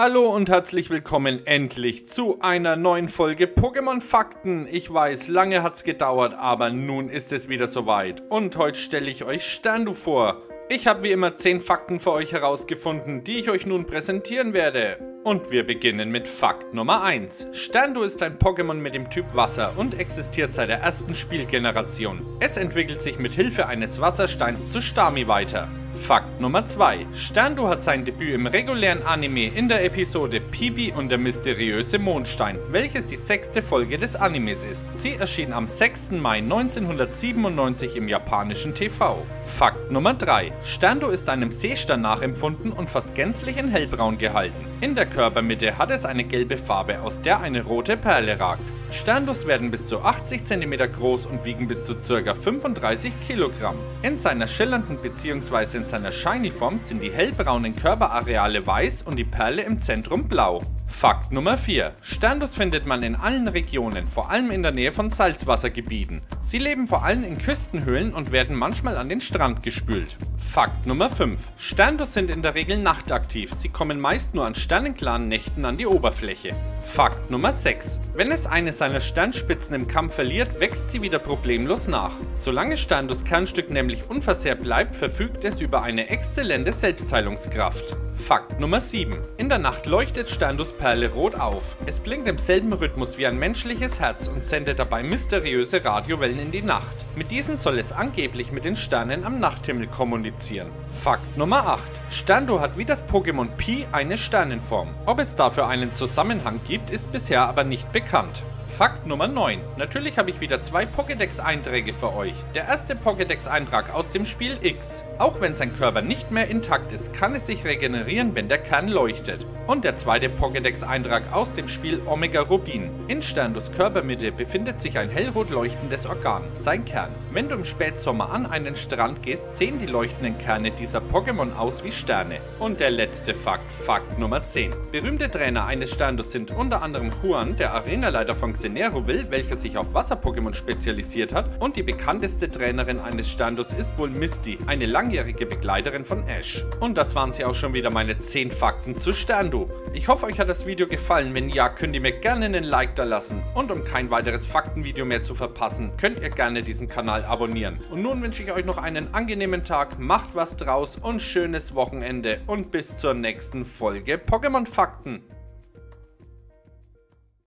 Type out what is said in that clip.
Hallo und herzlich willkommen endlich zu einer neuen Folge Pokémon Fakten. Ich weiß, lange hat's gedauert, aber nun ist es wieder soweit. Und heute stelle ich euch Standu vor. Ich habe wie immer 10 Fakten für euch herausgefunden, die ich euch nun präsentieren werde. Und wir beginnen mit Fakt Nummer 1. Stando ist ein Pokémon mit dem Typ Wasser und existiert seit der ersten Spielgeneration. Es entwickelt sich mit Hilfe eines Wassersteins zu Stami weiter. Fakt Nummer 2. Stando hat sein Debüt im regulären Anime in der Episode Pibi und der mysteriöse Mondstein, welches die sechste Folge des Animes ist. Sie erschien am 6. Mai 1997 im japanischen TV. Fakt Nummer 3. Stando ist einem Seestern nachempfunden und fast gänzlich in hellbraun gehalten. In der Körpermitte hat es eine gelbe Farbe, aus der eine rote Perle ragt. Standus werden bis zu 80 cm groß und wiegen bis zu ca. 35 kg. In seiner schillernden bzw. in seiner Shiny Form sind die hellbraunen Körperareale weiß und die Perle im Zentrum blau. Fakt Nummer 4. Standus findet man in allen Regionen, vor allem in der Nähe von Salzwassergebieten. Sie leben vor allem in Küstenhöhlen und werden manchmal an den Strand gespült. Fakt Nummer 5. Standus sind in der Regel nachtaktiv, sie kommen meist nur an sternenklaren Nächten an die Oberfläche. Fakt Nummer 6. Wenn es eine seiner Sternspitzen im Kampf verliert, wächst sie wieder problemlos nach. Solange Standus Kernstück nämlich unversehrt bleibt, verfügt es über eine exzellente Selbstheilungskraft. Fakt Nummer 7. In der Nacht leuchtet Standus Perle rot auf. Es klingt im selben Rhythmus wie ein menschliches Herz und sendet dabei mysteriöse Radiowellen in die Nacht. Mit diesen soll es angeblich mit den Sternen am Nachthimmel kommunizieren. Fakt Nummer 8. Stando hat wie das Pokémon Pi eine Sternenform. Ob es dafür einen Zusammenhang gibt, ist bisher aber nicht bekannt. Fakt Nummer 9. Natürlich habe ich wieder zwei Pokédex-Einträge für euch. Der erste Pokédex-Eintrag aus dem Spiel X. Auch wenn sein Körper nicht mehr intakt ist, kann es sich regenerieren, wenn der Kern leuchtet. Und der zweite Pokédex-Eintrag aus dem Spiel Omega Rubin. In Sterndos Körpermitte befindet sich ein hellrot leuchtendes Organ, sein Kern. Wenn du im Spätsommer an einen Strand gehst, sehen die leuchtenden Kerne dieser Pokémon aus wie Sterne. Und der letzte Fakt, Fakt Nummer 10. Berühmte Trainer eines Standos sind unter anderem Juan, der Arenaleiter von Xeneroville, welcher sich auf Wasser-Pokémon spezialisiert hat, und die bekannteste Trainerin eines Standos ist wohl Misty, eine langjährige Begleiterin von Ash. Und das waren sie auch schon wieder meine 10 Fakten zu Stando. Ich hoffe, euch hat das Video gefallen. Wenn ja, könnt ihr mir gerne einen Like da lassen. Und um kein weiteres Faktenvideo mehr zu verpassen, könnt ihr gerne diesen Kanal abonnieren. Und nun wünsche ich euch noch einen angenehmen Tag, macht was draus und schönes Wochenende und bis zur nächsten Folge Pokémon Fakten.